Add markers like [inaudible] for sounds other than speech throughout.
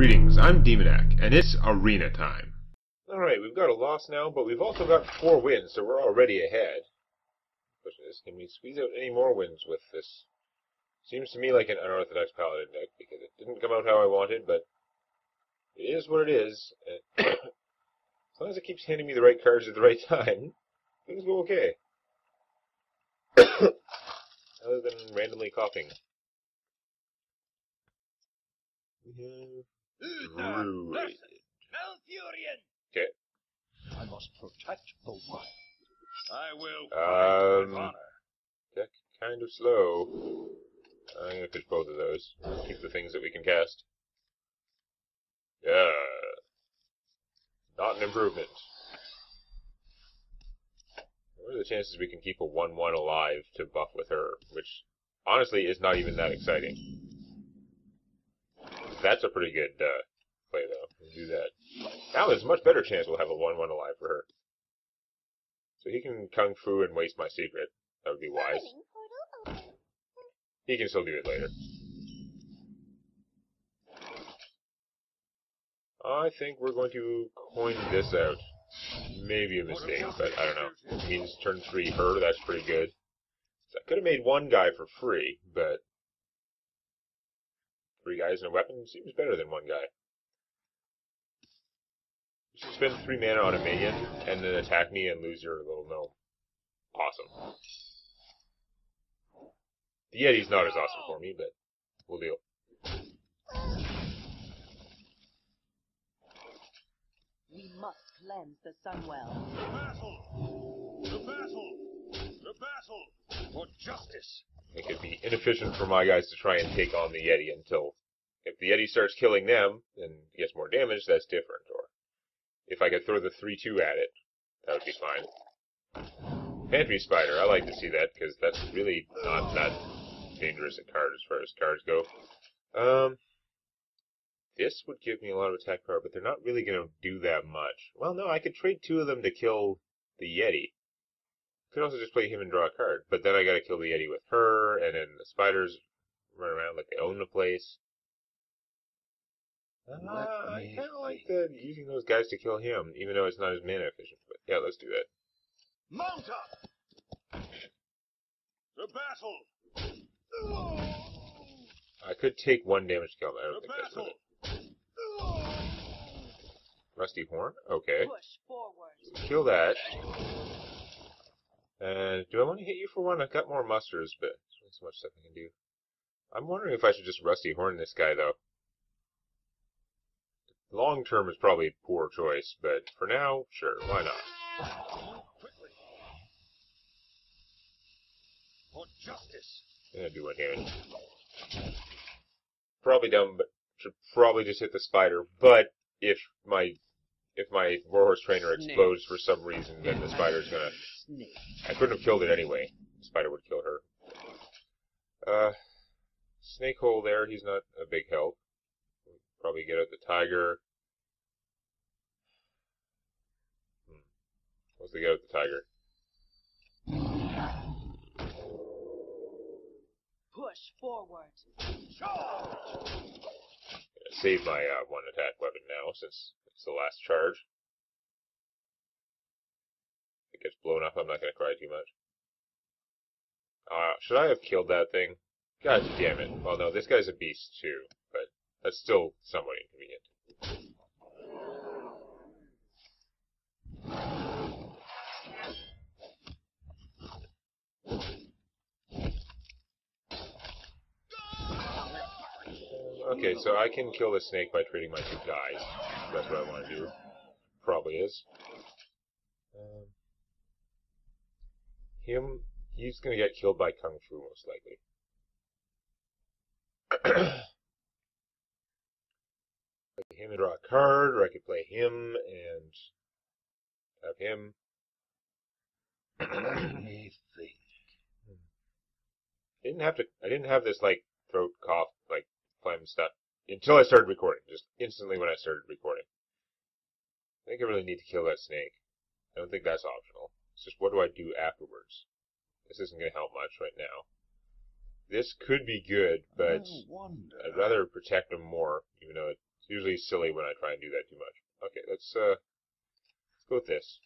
Greetings, I'm Demonac, and it's arena time. Alright, we've got a loss now, but we've also got four wins, so we're already ahead. Question is, can we squeeze out any more wins with this? Seems to me like an unorthodox paladin deck, because it didn't come out how I wanted, but it is what it is. [coughs] as long as it keeps handing me the right cards at the right time, [laughs] things go okay. [coughs] Other than randomly coughing. We have Druid. Malfurion! Okay. I must protect the wild. I will Um, with honor. Deck kind of slow. I'm gonna push both of those. Keep the things that we can cast. Yeah. Not an improvement. What are the chances we can keep a 1-1 alive to buff with her? Which, honestly, is not even that exciting. That's a pretty good uh, play, though. Do that. Now there's a much better chance we'll have a 1-1 alive for her. So he can Kung Fu and waste my secret. That would be wise. He can still do it later. I think we're going to coin this out. Maybe a mistake, but I don't know. It means turn three her, that's pretty good. So I could have made one guy for free, but three guys and a weapon seems better than one guy. You should spend three mana on a minion and then attack me and lose your little gnome. Awesome. The Yeti's not as awesome for me, but we'll deal. We must cleanse the Sunwell. The battle! The battle! The battle! For justice! I think it'd be inefficient for my guys to try and take on the Yeti until if the Yeti starts killing them and gets more damage, that's different. Or if I could throw the 3-2 at it, that would be fine. Pantry Spider, I like to see that because that's really not that dangerous a card as far as cards go. Um, this would give me a lot of attack power, but they're not really going to do that much. Well, no, I could trade two of them to kill the Yeti. Could also just play him and draw a card, but then I gotta kill the Yeti with her, and then the spiders run around like they own the place. Uh, I kind of like the using those guys to kill him, even though it's not as mana efficient. But yeah, let's do that. Mount up! The battle! I could take one damage to kill him. I don't The think that's worth battle! it. Rusty Horn. Okay, Push forward. kill that. And do I want to hit you for one? I've got more musters, but there's only so much stuff I can do. I'm wondering if I should just Rusty Horn this guy, though. Long term is probably a poor choice, but for now, sure, why not? For justice! Gonna do one damage. Probably dumb, but should probably just hit the spider. But if my if my warhorse trainer explodes for some reason, then the spider's gonna. Snake. I couldn't have killed it anyway. The spider would kill her. Uh, snake hole there. He's not a big help. Probably get out the tiger. Hmm. What's the get out the tiger? Push forward. Charge! Save my uh, one attack weapon now since it's the last charge. It gets blown up, I'm not gonna cry too much. Uh, should I have killed that thing? God damn it. Well, no, this guy's a beast too, but that's still somewhat inconvenient. Okay, so I can kill the snake by trading my two guys. That's what I want to do. Probably is. Um, him, he's gonna get killed by Kung Fu most likely. [clears throat] play him and draw a card, or I could play him and have him. Let me [clears throat] think. I didn't have to. I didn't have this like throat cough, like phlegm stuff until I started recording. Just instantly when I started recording. I think I really need to kill that snake. I don't think that's optional. It's just what do I do afterwards? This isn't going to help much right now. This could be good, but I wonder. I'd rather protect him more, even though it's usually silly when I try and do that too much. Okay, let's uh, let's go with this.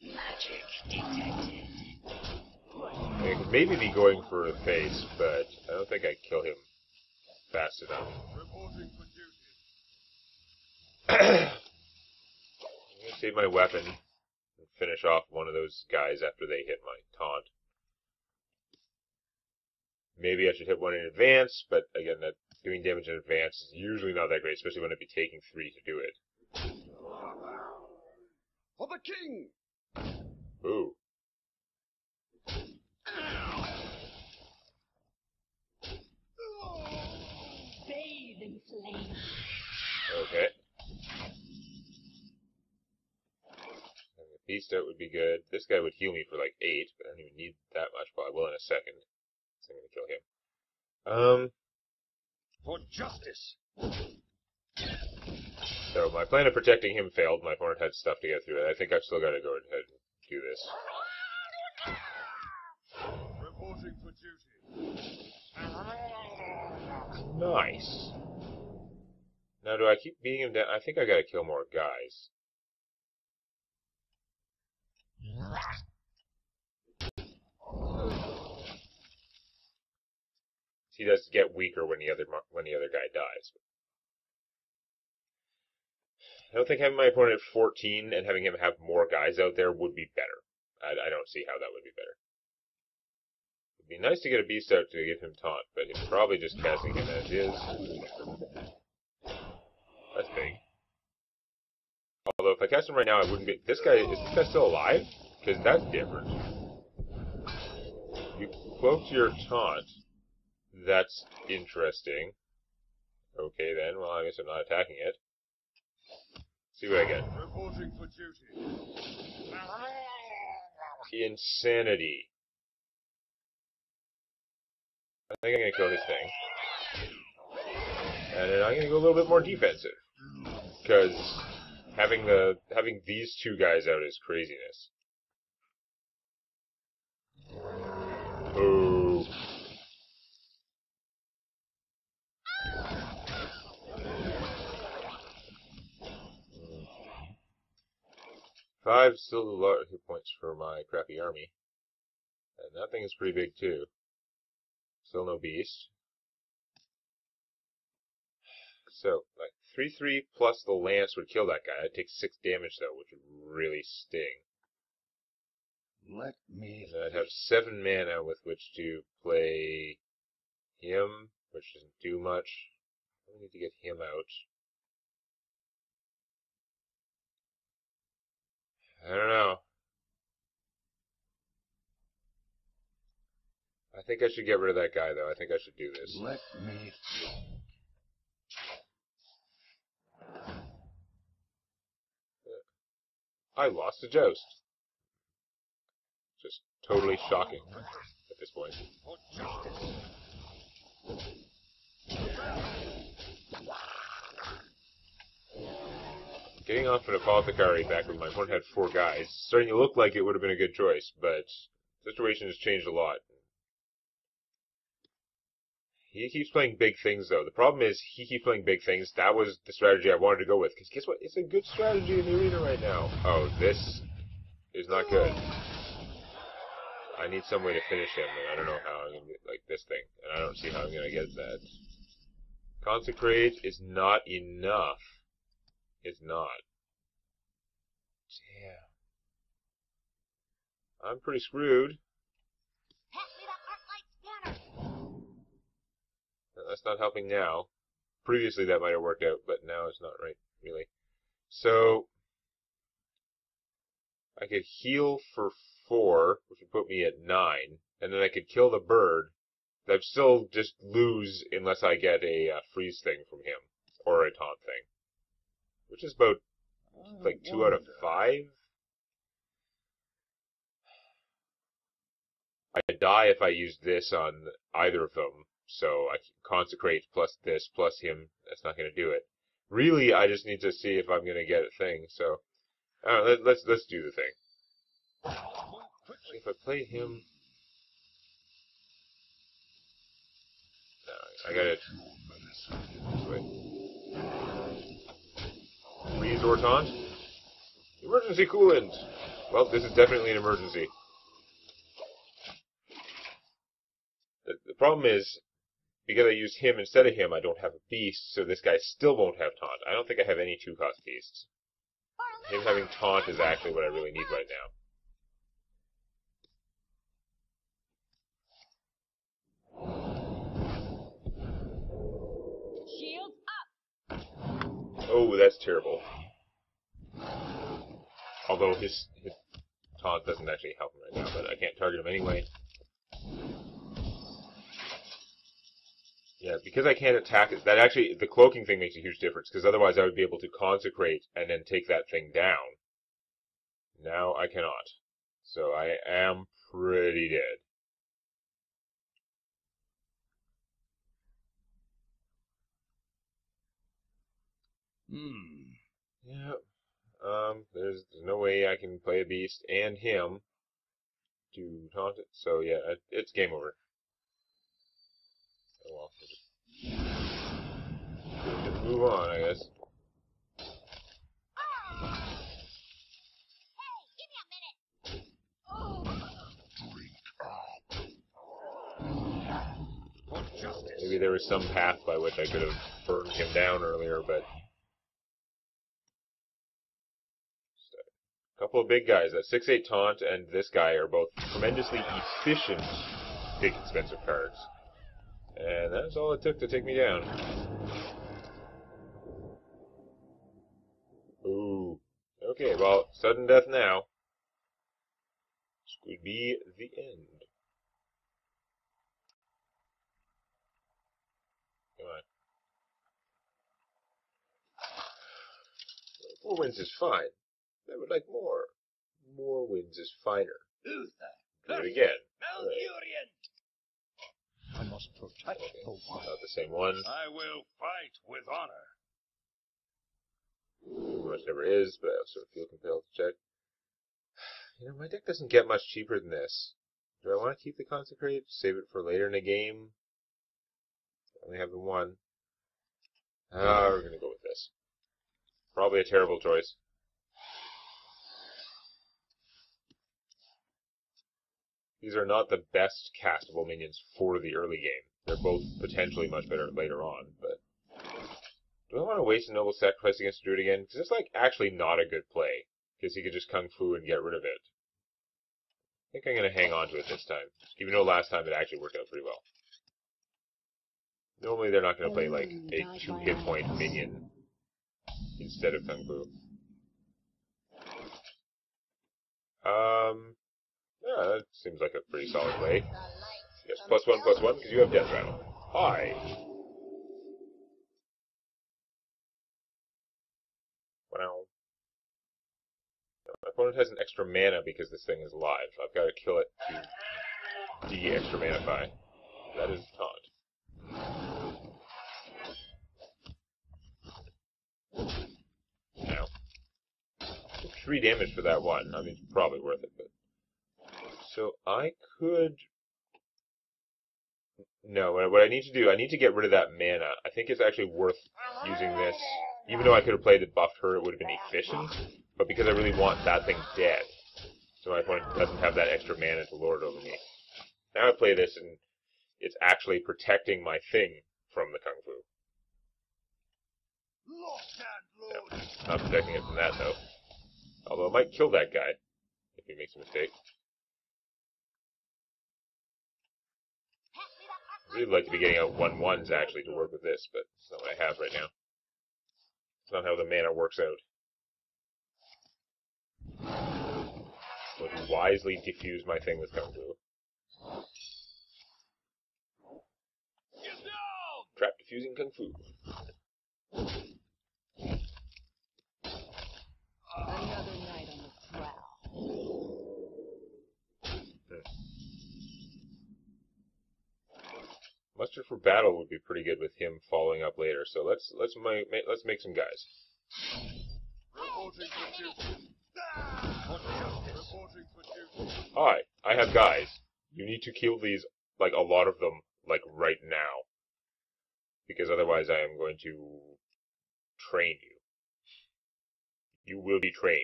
Magic detected. I could maybe be going for the face, but I don't think I kill him fast enough. Reporting for duty. [clears throat] I'm gonna save my weapon and finish off one of those guys after they hit my taunt. Maybe I should hit one in advance, but again, that doing damage in advance is usually not that great, especially when I'd be taking three to do it. For the king! Ooh. Bathe in flame. Okay. Having a beast out would be good. This guy would heal me for like eight, but I don't even need that much, but I will in a second. So I'm gonna kill him. Um, For justice! so my plan of protecting him failed. My opponent had stuff to get through. it. I think I've still got to go ahead and do this. Reporting for duty. Nice. Now, do I keep beating him down? I think I gotta kill more guys. He does get weaker when the other when the other guy dies. I don't think having my opponent at 14 and having him have more guys out there would be better. I, I don't see how that would be better. It'd be nice to get a beast out to give him taunt, but he's probably just casting him as is. That's big. Although if I cast him right now, I wouldn't be. This guy is this guy still alive? Because that's different. You cloaked your taunt. That's interesting. Okay then. Well, I guess I'm not attacking it. See what I get. Reporting for duty. Insanity. I think I'm gonna kill this thing. And then I'm gonna go a little bit more defensive. Because having the having these two guys out is craziness. Ooh. Five large hit points for my crappy army. And that thing is pretty big too. Still no beast. So, like, 3-3 plus the lance would kill that guy. I'd take 6 damage though, which would really sting. Let me. And I'd have 7 mana with which to play him, which doesn't do much. I need to get him out. I don't know. I think I should get rid of that guy though. I think I should do this. Let me. I lost a joust. Just totally shocking at this point. Getting off an apothecary back when my opponent had four guys, starting to look like it would have been a good choice, but the situation has changed a lot. He keeps playing big things though. The problem is he keeps playing big things. That was the strategy I wanted to go with. Because guess what? It's a good strategy in the arena right now. Oh, this is not good. I need some way to finish him, and I don't know how I'm gonna get like this thing, and I don't see how I'm gonna get that. Consecrate is not enough. It's not. Damn. I'm pretty screwed. That's not helping now. Previously that might have worked out, but now it's not right, really. So, I could heal for four, which would put me at nine, and then I could kill the bird. I'd still just lose unless I get a uh, freeze thing from him, or a taunt thing. Which is about, like, two out of five? I'd die if I use this on either of them, so I consecrate plus this plus him. That's not going to do it. Really, I just need to see if I'm going to get a thing. So, uh, let, let's let's do the thing. If I play him, no, I got it. Backdoor taunt. Emergency coolant! Well, this is definitely an emergency. The problem is, because I used him instead of him, I don't have a beast, so this guy still won't have taunt. I don't think I have any two-cost beasts. Him having taunt is actually what I really need right now. Shields up! Oh, that's terrible. Although his, his taunt doesn't actually help him right now, but I can't target him anyway. Yeah, because I can't attack it. That actually, the cloaking thing makes a huge difference, because otherwise I would be able to consecrate and then take that thing down. Now I cannot. So I am pretty dead. Hmm. Yeah. Um, there's, there's no way I can play a beast and him to taunt it. So yeah, it's game over. Oh well. Move on, I guess. Maybe there was some path by which I could have burned him down earlier, but a couple of big guys. That six eight taunt and this guy are both tremendously efficient, big expensive cards, and that's all it took to take me down. Ooh. Okay, well, sudden death now. This could be the end. Come on. Four wins is fine. I would like more. More wins is finer. Uther. Do it again. I must protect Okay. the one. Not the same one. I will fight with honor. Pretty much never is, but I also feel compelled to check. [sighs] You know, my deck doesn't get much cheaper than this. Do I want to keep the Consecrate? Save it for later in the game? I only have the one. Ah, we're gonna go with this. Probably a terrible choice. These are not the best castable minions for the early game. They're both potentially much better later on, but do I want to waste a noble sacrifice against Druid again? Because it's like actually not a good play. Because he could just kung fu and get rid of it. I think I'm going to hang on to it this time. Even though last time it actually worked out pretty well. Normally they're not going to play like a two hit point minion instead of kung fu. Um, yeah, that seems like a pretty solid way. Yes, plus one, plus one, because you have death rattle. Hi. Wow. My opponent has an extra mana because this thing is alive. I've got to kill it to de-extra manify. That is taunt. Now. Three damage for that one. I mean, it's probably worth it, but. So I could. No, what I- need to do, I need to get rid of that mana. I think it's actually worth using this. Even though I could have played it buffed her, it would have been efficient. But because I really want that thing dead, so my opponent doesn't have that extra mana to lord over me. Now I play this and it's actually protecting my thing from the kung fu. Not protecting it from that though. Although it might kill that guy if he makes a mistake. Pass me that arc I'd really like to be getting out one ones actually to work with this, but it's not what I have right now. It's not how the mana works out. To wisely defuse my thing with Kung Fu. Trap defusing Kung Fu. Another night on the prowl. Muster for battle would be pretty good with him following up later. So let's let's make let's make some guys. Hi, I have guys. You need to kill these like a lot of them like right now. Because otherwise I am going to train you. You will be trained.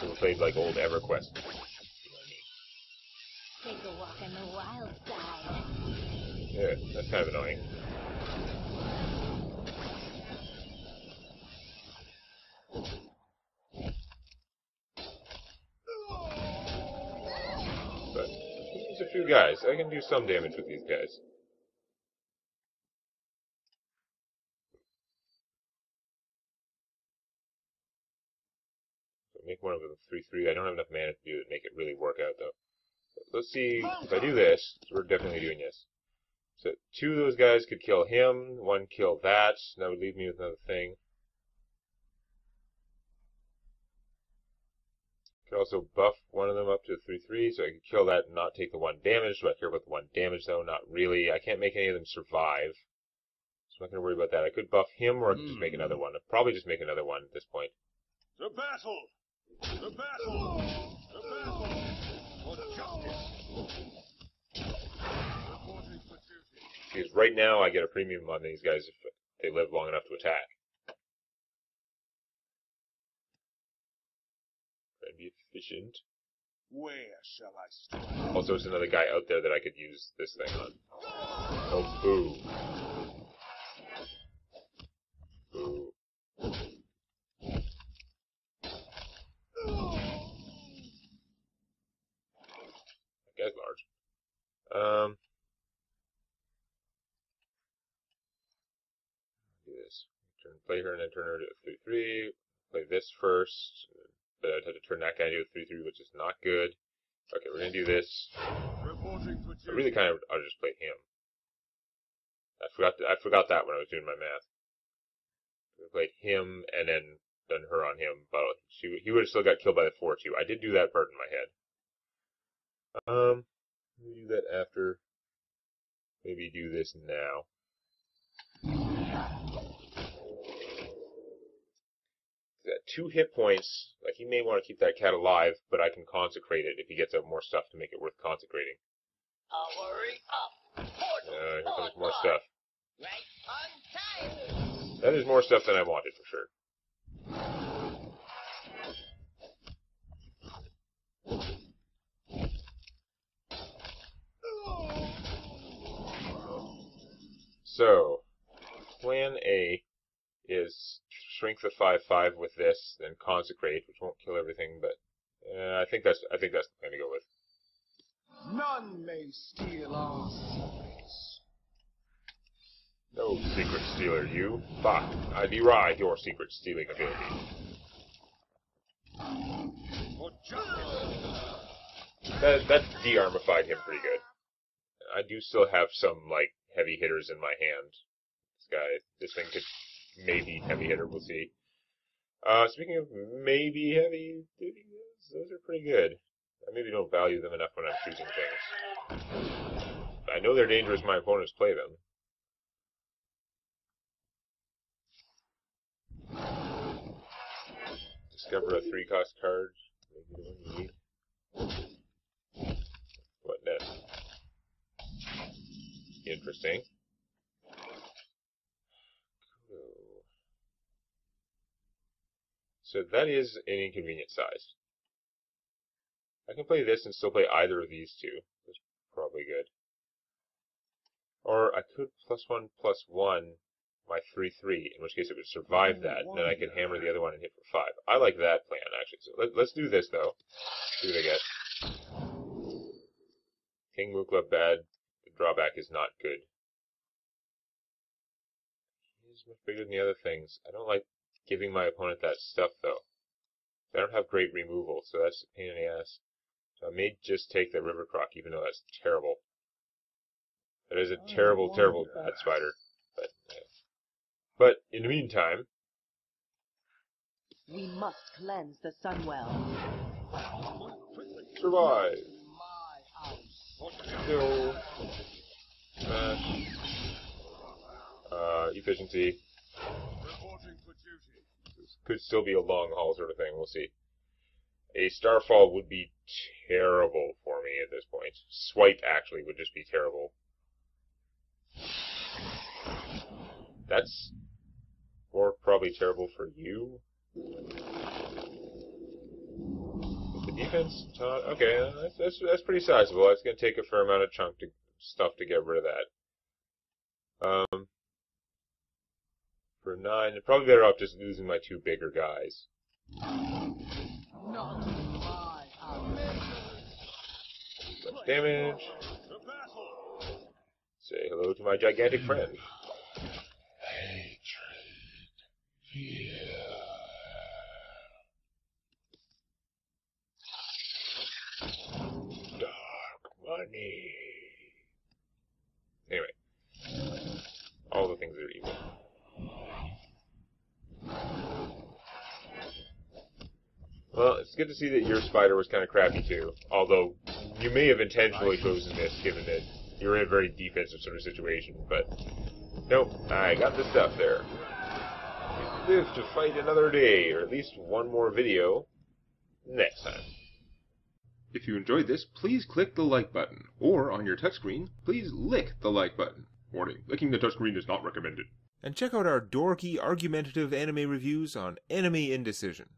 So we played like old EverQuest. Take a walk on the wild. Yeah, that's kind of annoying. But these a few guys. I can do some damage with these guys. Make one of them 3-3. I don't have enough mana to do it, make it really work out though. Let's see, if I do this, we're definitely doing this. So two of those guys could kill him, one kill that, and that would leave me with another thing. Could also buff one of them up to 3-3, so I could kill that and not take the one damage. Do I care about the one damage though? Not really. I can't make any of them survive. So I'm not going to worry about that. I could buff him or I could just make another hmm. one. I'd probably just make another one at this point. The battle! The battle! The battle! For justice! Because right now I get a premium on these guys if they live long enough to attack. Be efficient. Where shall I strike? Also, there's another guy out there that I could use this thing on. Oh, boo. Boo. That guy's large. Um. Do this. Turn, play her and then turn her to a 3 3. Play this first. But I'd have to turn that guy into a 3 3, which is not good. Okay, we're gonna do this. I really kind of ought to just play him. I forgot I forgot that when I was doing my math. I played him and then done her on him, but she he would have still got killed by the four two. I did do that part in my head. Um, do that after. Maybe do this now. He's got two hit points. Like he may want to keep that cat alive, but I can consecrate it if he gets out more stuff to make it worth consecrating. I'll hurry up. Uh, here comes more stuff. Right on time. That is more stuff than I wanted for sure. So, plan A is shrink the five five with this, then consecrate, which won't kill everything, but uh, I think that's I think that's the plan to go with. None may steal our secrets. No secret stealer, you. Bah, I deride your secret stealing ability. For justice! That that de-armified him pretty good. I do still have some like heavy hitters in my hand. This guy, this thing could maybe heavy hitter. We'll see. Uh, speaking of maybe heavy duty, those are pretty good. I maybe don't value them enough when I'm choosing things. I know they're dangerous. My opponents play them. Discover a three cost card. What next? Interesting. So that is an inconvenient size. I can play this and still play either of these two. That's probably good. Or I could plus one plus one my three three, in which case it would survive that, and then I could hammer the other one and hit for five. I like that plan actually. So let, let's do this though. See what I get. King Mukla bad. The drawback is not good. He's much bigger than the other things. I don't like giving my opponent that stuff though. I don't have great removal, so that's a pain in the ass. So I may just take the River Croc, even though that's terrible. That is a I terrible, terrible wonder. bad spider. But, uh, but in the meantime, We must cleanse the Sunwell. survive. My house. For justice! Kill. Smash. Uh, efficiency. This could still be a long haul sort of thing. We'll see. A Starfall would be terrible for me at this point. Swipe actually would just be terrible. That's more probably terrible for you. The defense, uh, okay, that's, that's that's pretty sizable. That's going to take a fair amount of chunk to stuff to get rid of that. Um, for nine, probably better off just losing my two bigger guys. Not my. Much damage. Say hello to my gigantic friend. Hatred. Dark money. Anyway, all the things that are evil. Well, it's good to see that your spider was kind of crappy too. Although you may have intentionally chosen this, given that you're in a very defensive sort of situation. But nope, I got the stuff there. We live to fight another day, or at least one more video next time. If you enjoyed this, please click the like button, or on your touchscreen, please lick the like button. Warning, licking the touchscreen is not recommended. And check out our dorky, argumentative anime reviews on Anime Indecision.